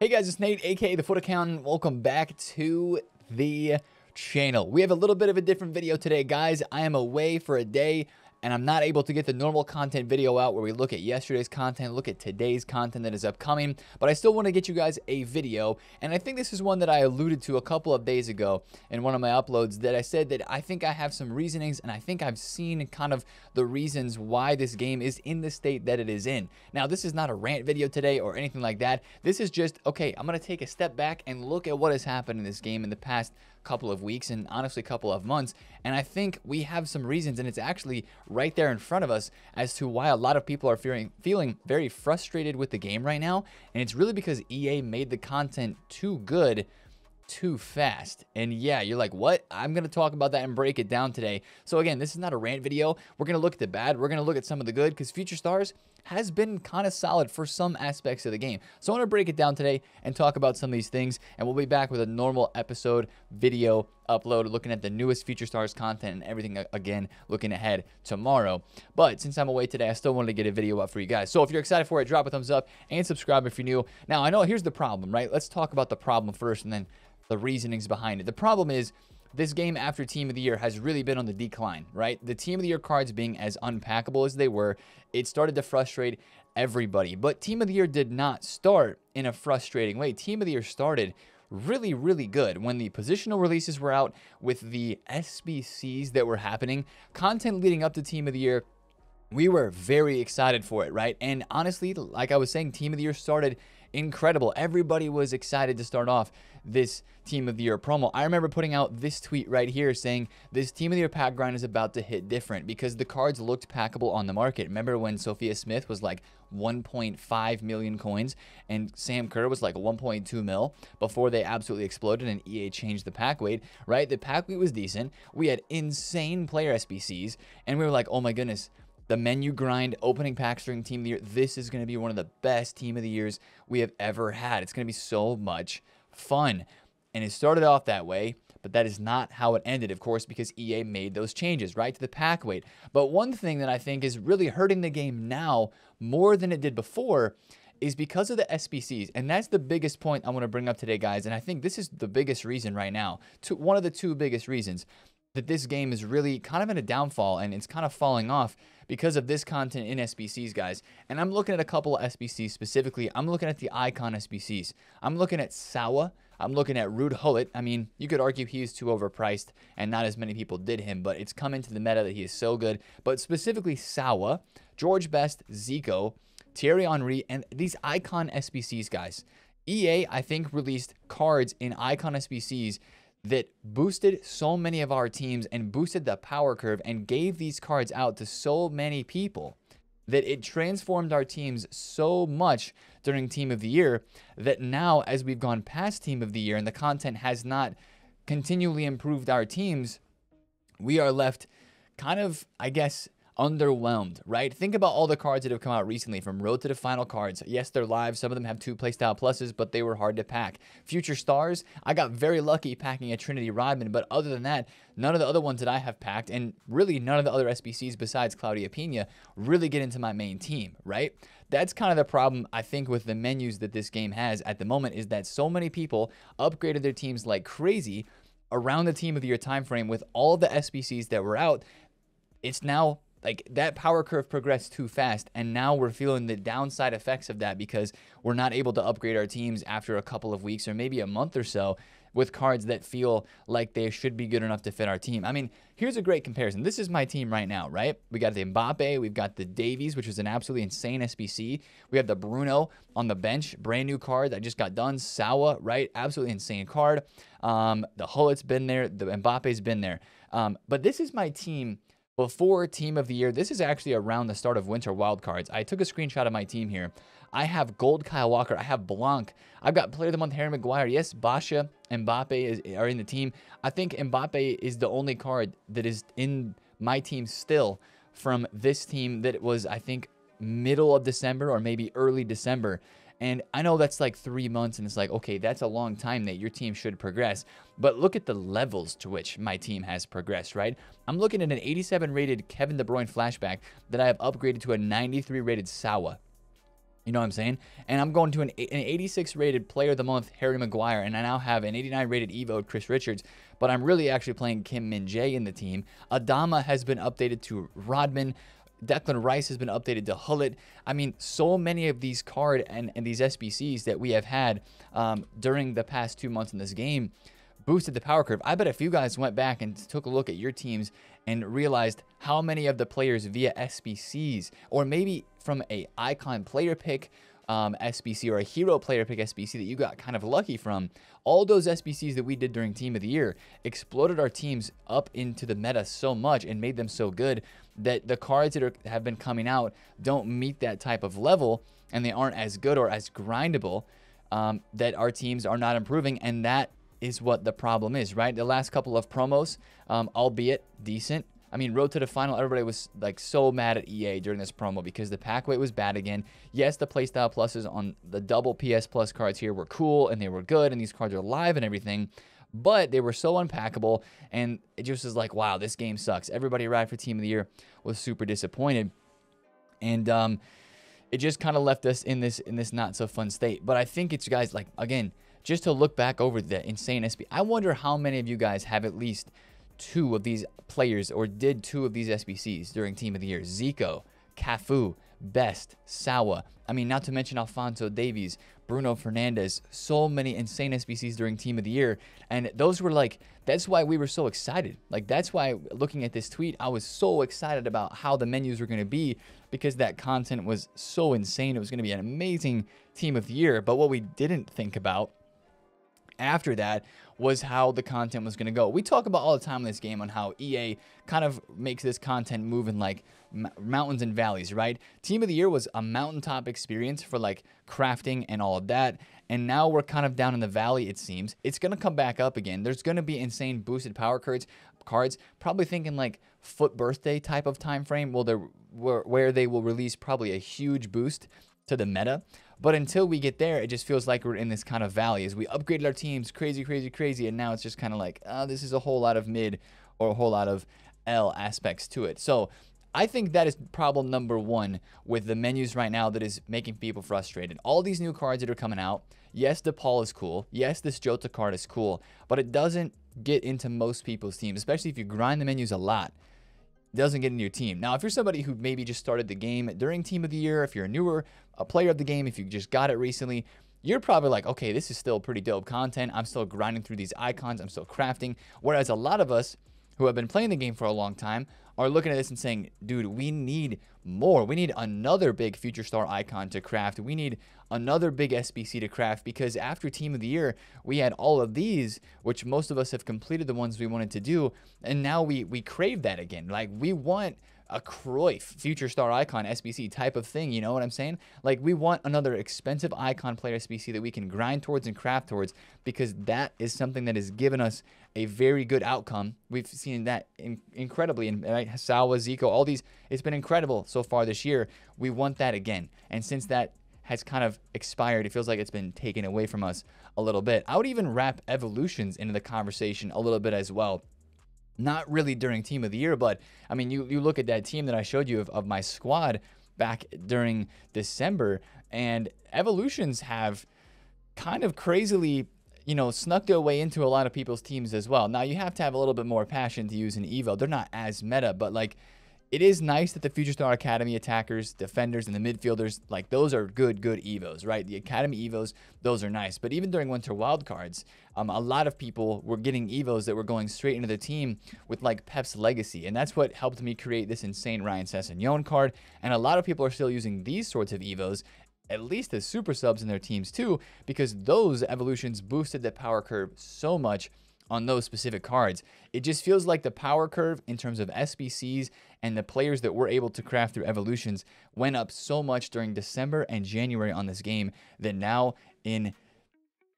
Hey guys, it's Nate, aka The FUT Accountant. Welcome back to the channel. We have a little bit of a different video today, guys. I am away for a day and I'm not able to get the normal content video out where we look at yesterday's content, look at today's content that is upcoming, but I still want to get you guys a video, and I think this is one that I alluded to a couple of days ago in one of my uploads that I said that I think I have some reasonings, and I think I've seen kind of the reasons why this game is in the state that it is in. Now, this is not a rant video today or anything like that. This is just, okay, I'm going to take a step back and look at what has happened in this game in the past couple of weeks and honestly a couple of months. And I think we have some reasons, and it's actually right there in front of us as to why a lot of people are feeling feeling very frustrated with the game right now. And it's really because EA made the content too good too fast. And yeah, you're like, what? I'm going to talk about that and break it down today. So again, this is not a rant video. We're going to look at the bad. We're going to look at some of the good because Future Stars has been kind of solid for some aspects of the game. So I want to break it down today and talk about some of these things. And we'll be back with a normal episode video upload looking at the newest Future Stars content and everything again looking ahead tomorrow. But since I'm away today, I still wanted to get a video up for you guys. So if you're excited for it, drop a thumbs up and subscribe if you're new. Now, I know here's the problem, right? Let's talk about the problem first and then the reasonings behind it. The problem is this game after Team of the Year has really been on the decline, right? The Team of the Year cards being as unpackable as they were, it started to frustrate everybody. But Team of the Year did not start in a frustrating way. Team of the Year started really, really good. When the positional releases were out with the SBCs that were happening, content leading up to Team of the Year, we were very excited for it, right? And honestly, like I was saying, Team of the Year started incredible. Everybody was excited to start off this Team of the Year promo. I remember putting out this tweet right here saying this Team of the Year pack grind is about to hit different because the cards looked packable on the market. Remember when Sophia Smith was like 1.5 million coins and Sam Kerr was like 1.2 mil before they absolutely exploded and EA changed the pack weight, right? The pack weight was decent. We had insane player SBCs and we were like, oh my goodness, the menu grind opening pack string team of the year. This is going to be one of the best team of the years we have ever had. It's going to be so much fun. And it started off that way, but that is not how it ended, of course, because EA made those changes, right, to the pack weight. But one thing that I think is really hurting the game now more than it did before is because of the SBCs. And that's the biggest point I want to bring up today, guys. And I think this is the biggest reason right now, to one of the two biggest reasons that this game is really kind of in a downfall and it's kind of falling off because of this content in SBCs, guys. And I'm looking at a couple of SBCs specifically. I'm looking at the Icon SBCs. I'm looking at Sawa. I'm looking at Ruud Gullit. I mean, you could argue he he's too overpriced and not as many people did him, but it's come into the meta that he is so good. But specifically Sawa, George Best, Zico, Thierry Henry, and these Icon SBCs, guys. EA, I think, released cards in Icon SBCs that boosted so many of our teams and boosted the power curve and gave these cards out to so many people that it transformed our teams so much during Team of the Year that now, as we've gone past Team of the Year and the content has not continually improved our teams, we are left kind of, I guess, underwhelmed, right? Think about all the cards that have come out recently from Road to the Final cards. Yes, they're live. Some of them have two playstyle pluses, but they were hard to pack. Future Stars, I got very lucky packing a Trinity Rodman, but other than that, none of the other ones that I have packed, and really none of the other SBCs besides Claudia Pina, really get into my main team, right? That's kind of the problem I think with the menus that this game has at the moment is that so many people upgraded their teams like crazy around the team of the year time frame with all the SBCs that were out. It's now like that power curve progressed too fast and now we're feeling the downside effects of that because we're not able to upgrade our teams after a couple of weeks or maybe a month or so with cards that feel like they should be good enough to fit our team. I mean, here's a great comparison. This is my team right now, right? We got the Mbappe, we've got the Davies, which is an absolutely insane SBC. We have the Bruno on the bench, brand new card that just got done. Sawa, right? Absolutely insane card. Um, the Gullit's been there, the Mbappe's been there. Um, but this is my team before team of the year, this is actually around the start of winter wildcards. I took a screenshot of my team here. I have gold Kyle Walker. I have Blanc. I've got player of the month Harry Maguire. Yes, Basha Mbappe is, are in the team. I think Mbappe is the only card that is in my team still from this team that was, I think, middle of December or maybe early December. And I know that's like three months, and it's like, okay, that's a long time that your team should progress. But look at the levels to which my team has progressed, right? I'm looking at an 87 rated Kevin De Bruyne flashback that I have upgraded to a 93 rated Sawa. You know what I'm saying? And I'm going to an, an 86 rated player of the month, Harry Maguire, and I now have an 89 rated Evo, Chris Richards. But I'm really actually playing Kim Min Jae in the team. Adama has been updated to Rodman. Declan Rice has been updated to Gullit. I mean, so many of these card and, and these SBCs that we have had um, during the past two months in this game boosted the power curve. I bet if you guys went back and took a look at your teams and realized how many of the players via SBCs or maybe from a icon player pick um, SBC or a hero player pick SBC that you got kind of lucky from, all those SBCs that we did during Team of the Year exploded our teams up into the meta so much and made them so good that the cards that are, have been coming out don't meet that type of level and they aren't as good or as grindable um, that our teams are not improving. And that is what the problem is, right? The last couple of promos, um, albeit decent. I mean, road to the final, everybody was like so mad at EA during this promo because the pack weight was bad again. Yes, the playstyle pluses on the double PS Plus cards here were cool and they were good, and these cards are live and everything, but they were so unpackable, and it just was like, wow, this game sucks. Everybody right for Team of the Year was super disappointed, and um, it just kind of left us in this in this not so fun state. But I think it's guys like again just to look back over the insane SP. I wonder how many of you guys have at least two of these players or did two of these SBCs during Team of the Year. Zico, Cafu, Best, Sawa. I mean, not to mention Alfonso Davies, Bruno Fernandes, so many insane SBCs during Team of the Year. And those were like, that's why we were so excited. Like, that's why looking at this tweet, I was so excited about how the menus were going to be because that content was so insane. It was going to be an amazing Team of the Year. But what we didn't think about after that was how the content was going to go. We talk about all the time in this game on how EA kind of makes this content move in like mountains and valleys, right? Team of the Year was a mountaintop experience for like crafting and all of that. And now we're kind of down in the valley, it seems. It's going to come back up again. There's going to be insane boosted power cards, cards, probably thinking like FUT birthday type of time frame where, where, where they will release probably a huge boost to the meta. But until we get there, it just feels like we're in this kind of valley as we upgraded our teams crazy, crazy, crazy. And now it's just kind of like, oh, this is a whole lot of mid or a whole lot of L aspects to it. So I think that is problem number one with the menus right now that is making people frustrated. All these new cards that are coming out, yes, the Paul is cool. Yes, this Jota card is cool, but it doesn't get into most people's teams, especially if you grind the menus a lot doesn't get into your team. Now, if you're somebody who maybe just started the game during Team of the Year, if you're a newer a player of the game, if you just got it recently, you're probably like, okay, this is still pretty dope content. I'm still grinding through these icons. I'm still crafting. Whereas a lot of us who have been playing the game for a long time are looking at this and saying, dude, we need more. We need another big future star icon to craft. We need another big SBC to craft because after Team of the Year, we had all of these, which most of us have completed the ones we wanted to do. And now we, we crave that again. Like we want a Cruyff future star icon SBC type of thing. You know what I'm saying? Like we want another expensive icon player SBC that we can grind towards and craft towards because that is something that has given us a very good outcome. We've seen that in, incredibly in right? Sawa, Zico, all these. It's been incredible so far this year. We want that again. And since that has kind of expired, it feels like it's been taken away from us a little bit. I would even wrap evolutions into the conversation a little bit as well not really during team of the year, but I mean, you, you look at that team that I showed you of, of my squad back during December, and evolutions have kind of crazily, you know, snuck their way into a lot of people's teams as well. Now, you have to have a little bit more passion to use an Evo. They're not as meta, but like it is nice that the Future Star Academy attackers, defenders, and the midfielders, like those are good, good Evos, right? The Academy Evos, those are nice. But even during Winter Wildcards, um, a lot of people were getting Evos that were going straight into the team with like Pep's Legacy. And that's what helped me create this insane Ryan Sessegnon card. And a lot of people are still using these sorts of Evos at least as super subs in their teams too, because those evolutions boosted the power curve so much on those specific cards. It just feels like the power curve in terms of SBCs and the players that were able to craft through evolutions went up so much during December and January on this game that now in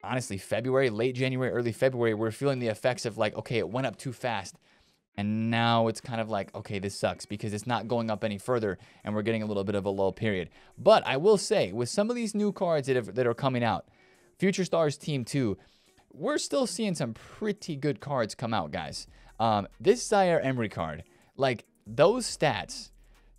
honestly February, late January, early February, we're feeling the effects of like, okay, it went up too fast. And now it's kind of like, okay, this sucks because it's not going up any further and we're getting a little bit of a lull period. But I will say, with some of these new cards that, have, that are coming out, Future Stars Team 2, we're still seeing some pretty good cards come out, guys. Um, this Zaire Emery card, like those stats,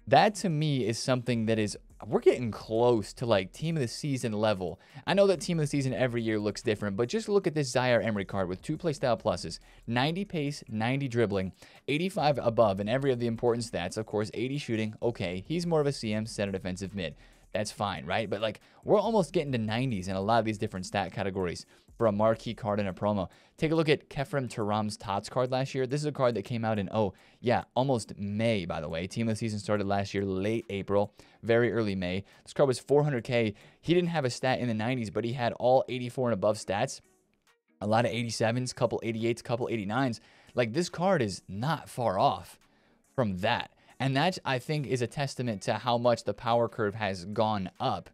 that to me is something that is we're getting close to like team of the season level. I know that team of the season every year looks different, but just look at this Zaire Emery card with two playstyle pluses 90 pace, 90 dribbling, 85 above in every of the important stats. Of course, 80 shooting. Okay, he's more of a CM center defensive mid. That's fine, right? But like we're almost getting to 90s in a lot of these different stat categories for a marquee card in a promo. Take a look at Khéphren Thuram's Tots card last year. This is a card that came out in, oh, yeah, almost May, by the way. Team of the season started last year, late April, very early May. This card was 400K. He didn't have a stat in the 90s, but he had all 84 and above stats. A lot of 87s, couple 88s, couple 89s. Like this card is not far off from that. And that, I think, is a testament to how much the power curve has gone up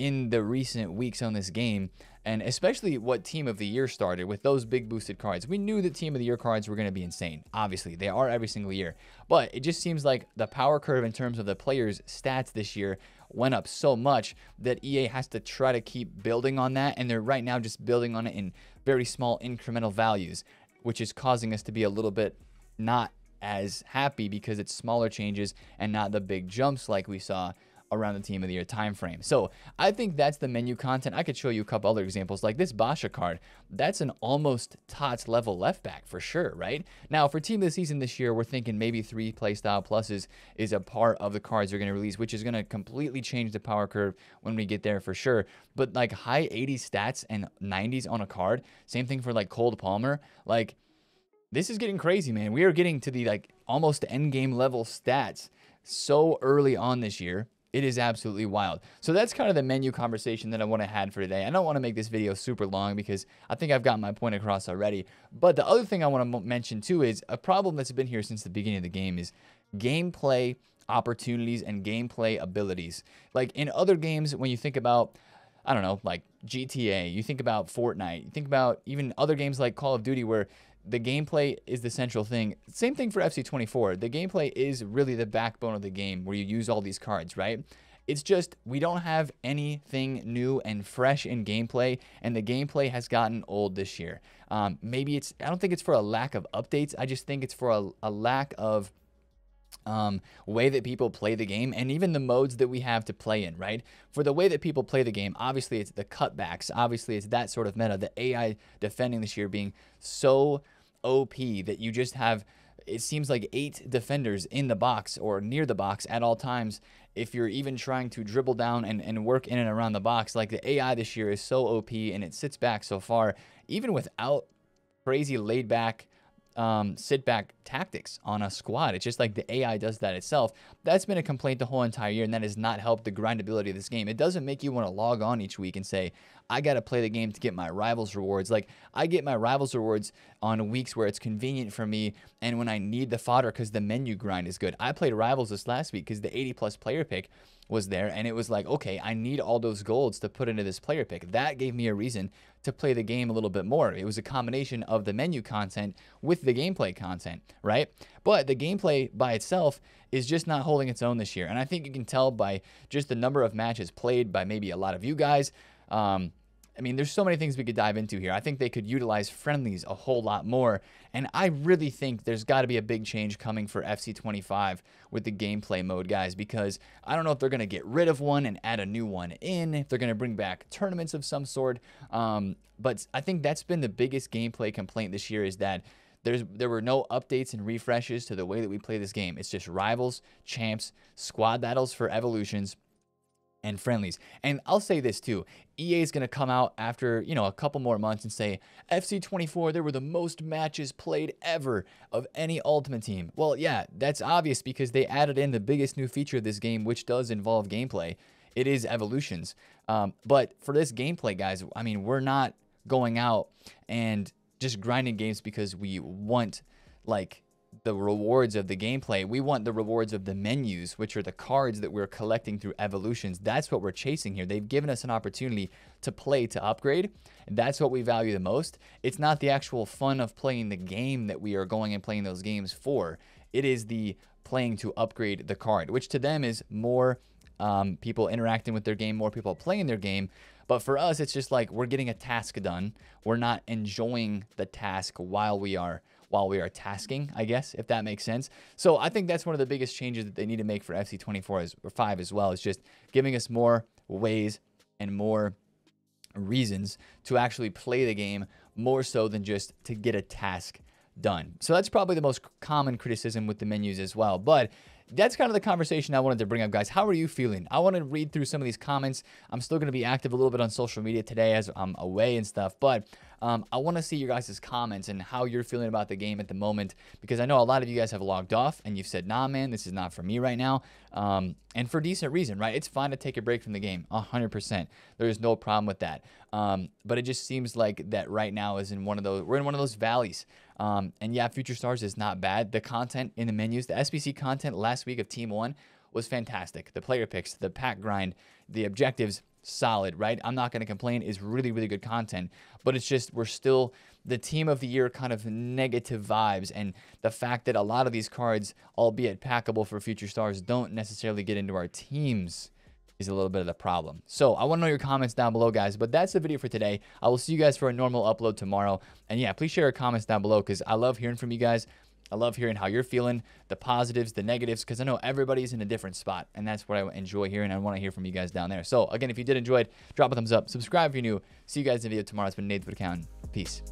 in the recent weeks on this game, and especially what Team of the Year started with those big boosted cards. We knew the Team of the Year cards were going to be insane. Obviously, they are every single year. But it just seems like the power curve in terms of the players' stats this year went up so much that EA has to try to keep building on that. And they're right now just building on it in very small incremental values, which is causing us to be a little bit not as happy because it's smaller changes and not the big jumps like we saw around the team of the year time frame. So I think that's the menu content. I could show you a couple other examples like this Basha card. That's an almost TOTS level left back for sure, right? Now for team of the season this year, we're thinking maybe three playstyle pluses is a part of the cards they're going to release, which is going to completely change the power curve when we get there for sure. But like high 80 stats and 90s on a card, same thing for like Cole Palmer, like this is getting crazy, man. We are getting to the like almost end game level stats so early on this year. It is absolutely wild. So that's kind of the menu conversation that I want to have for today. I don't want to make this video super long because I think I've got my point across already. But the other thing I want to mention too is a problem that's been here since the beginning of the game is gameplay opportunities and gameplay abilities. Like in other games, when you think about I don't know, like GTA, you think about Fortnite, you think about even other games like Call of Duty where the gameplay is the central thing. Same thing for FC24. The gameplay is really the backbone of the game where you use all these cards, right? It's just we don't have anything new and fresh in gameplay, and the gameplay has gotten old this year. Um, maybe it's, I don't think it's for a lack of updates. I just think it's for a, a lack of um, way that people play the game and even the modes that we have to play in, right? For the way that people play the game, obviously it's the cutbacks, obviously it's that sort of meta. The AI defending this year being so OP that you just have it seems like eight defenders in the box or near the box at all times. If you're even trying to dribble down and, and work in and around the box, like the AI this year is so OP and it sits back so far, even without crazy laid back um, sit back tactics on a squad. It's just like the AI does that itself. That's been a complaint the whole entire year, and that has not helped the grindability of this game. It doesn't make you want to log on each week and say, I got to play the game to get my rivals rewards. Like, I get my rivals rewards on weeks where it's convenient for me and when I need the fodder because the menu grind is good. I played rivals this last week because the 80 plus player pick was there and it was like okay i need all those golds to put into this player pick. That gave me a reason to play the game a little bit more. It was a combination of the menu content with the gameplay content right? But the gameplay by itself is just not holding its own this year. And i think you can tell by just the number of matches played by maybe a lot of you guys um, I mean, there's so many things we could dive into here. I think they could utilize friendlies a whole lot more. And I really think there's got to be a big change coming for FC25 with the gameplay mode, guys, because I don't know if they're going to get rid of one and add a new one in, if they're going to bring back tournaments of some sort. Um, but I think that's been the biggest gameplay complaint this year is that there's there were no updates and refreshes to the way that we play this game. It's just rivals, champs, squad battles for evolutions, and friendlies. And I'll say this too. EA is going to come out after, you know, a couple more months and say, FC24, there were the most matches played ever of any Ultimate Team. Well, yeah, that's obvious because they added in the biggest new feature of this game, which does involve gameplay. It is evolutions. Um, but for this gameplay, guys, I mean, we're not going out and just grinding games because we want, like, the rewards of the gameplay. We want the rewards of the menus, which are the cards that we're collecting through evolutions. That's what we're chasing here. They've given us an opportunity to play to upgrade. That's what we value the most. It's not the actual fun of playing the game that we are going and playing those games for. It is the playing to upgrade the card, which to them is more um, people interacting with their game, more people playing their game. But for us, it's just like we're getting a task done. We're not enjoying the task while we are while we are tasking, I guess, if that makes sense. So I think that's one of the biggest changes that they need to make for FC24 as, or 5 as well, is just giving us more ways and more reasons to actually play the game more so than just to get a task done. So that's probably the most common criticism with the menus as well. But that's kind of the conversation I wanted to bring up, guys. How are you feeling? I want to read through some of these comments. I'm still going to be active a little bit on social media today as I'm away and stuff, but um, I want to see your guys' comments and how you're feeling about the game at the moment because I know a lot of you guys have logged off and you've said, nah, man, this is not for me right now. Um, and for decent reason, right? It's fine to take a break from the game, 100%. There's no problem with that. Um, but it just seems like that right now is in one of those, we're in one of those valleys. Um, and yeah, Future Stars is not bad. The content in the menus, the SBC content last week of Team 1 was fantastic. The player picks, the pack grind, the objectives, solid, right? I'm not going to complain. Is really, really good content. But it's just, we're still the team of the year kind of negative vibes. And the fact that a lot of these cards, albeit packable for Future Stars, don't necessarily get into our teams is a little bit of the problem. So I want to know your comments down below, guys. But that's the video for today. I will see you guys for a normal upload tomorrow. And yeah, please share your comments down below because I love hearing from you guys. I love hearing how you're feeling, the positives, the negatives, because I know everybody's in a different spot, and that's what I enjoy hearing. I want to hear from you guys down there. So, again, if you did enjoy it, drop a thumbs up, subscribe if you're new. See you guys in the video tomorrow. It's been Nate Accountant. Peace.